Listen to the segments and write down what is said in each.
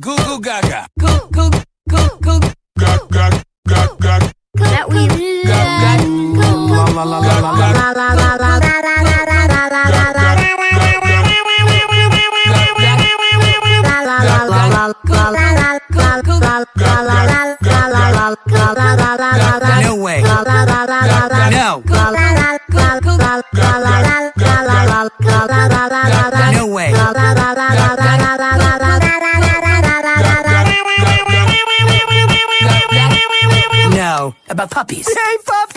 goo goo gaga. Goo goo goo goo. Gag, gag, gag, gag. That we Gag, La, la, la, la, la, la. No way. No. No About puppies. Hey, puppy.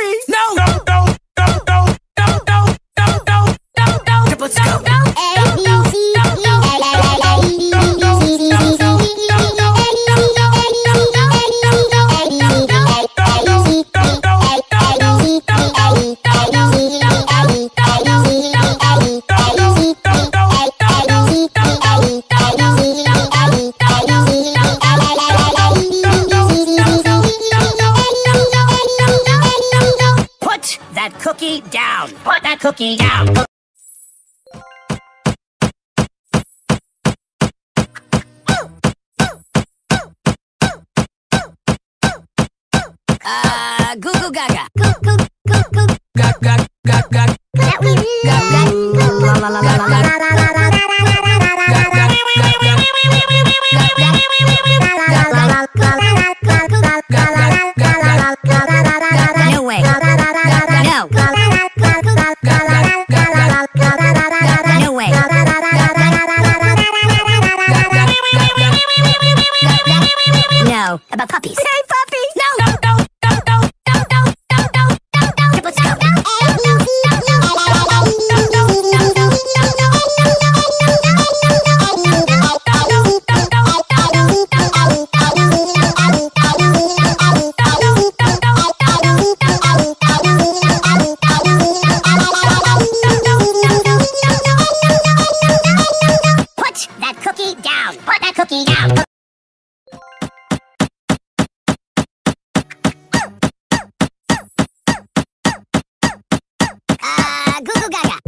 cookie down. Put that cookie down. Gaga. No way. About puppies. Hey, puppy. Gaga.